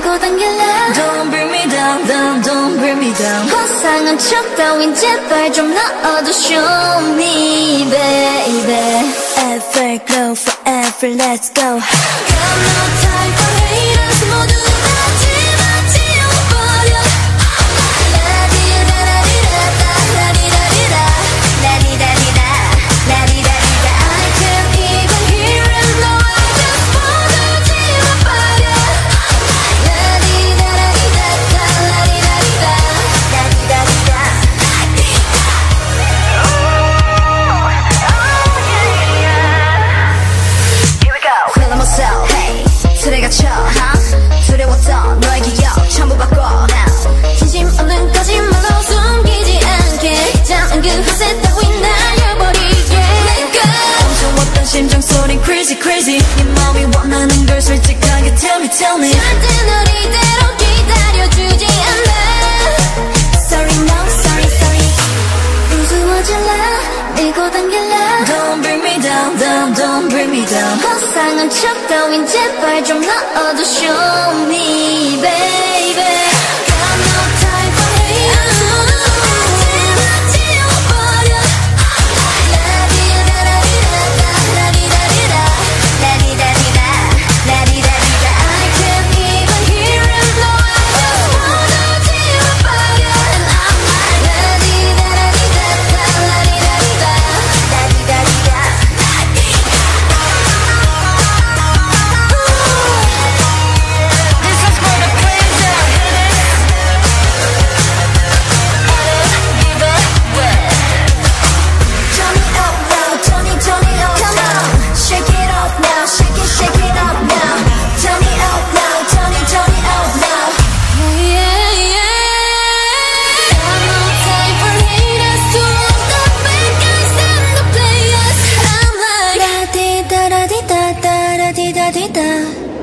끌고 당길래? Don't bring me down, down, don't bring me down. 화상한 척 따윈 제발 좀 넣어도 Show me, baby. Everglow forever, let's go. Got no time for haters 모두 다 Don't bring me down, down, don't bring me down. 허상한 척 따윈 제발 좀 놔둬 Show me baby. Peace.